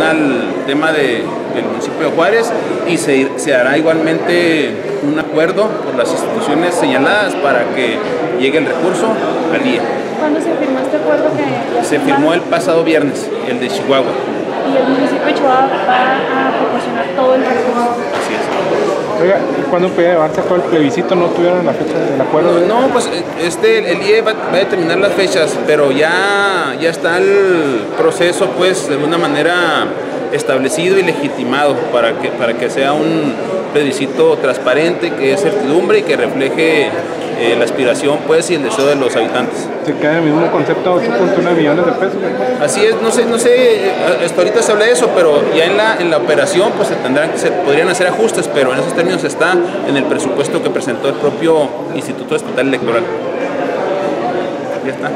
relación al tema de, del municipio de Juárez y se, se hará igualmente un acuerdo por las instituciones señaladas para que llegue el recurso al IE. ¿Cuándo se firmó este acuerdo que Se firmó el pasado viernes, el de Chihuahua. y el municipio de Chihuahua va a proporcionar todo el recurso? Oiga, ¿cuándo podía llevarse a el plebiscito? ¿No tuvieron la fecha del acuerdo? No, pues eh, este, el IE va, va a determinar las fechas, pero ya, ya está el proceso, pues, de alguna manera establecido y legitimado para que, para que sea un plebiscito transparente, que es certidumbre y que refleje eh, la aspiración, pues, y el deseo de los habitantes. Se queda en el mismo concepto, 8.1 millones de pesos. Así es, no sé, no sé, eh, hasta ahorita se habla de eso, pero ya en la, en la operación pues se tendrán que se podrían hacer ajustes, pero en esos términos está en el presupuesto que presentó el propio Instituto Estatal Electoral. Ya está.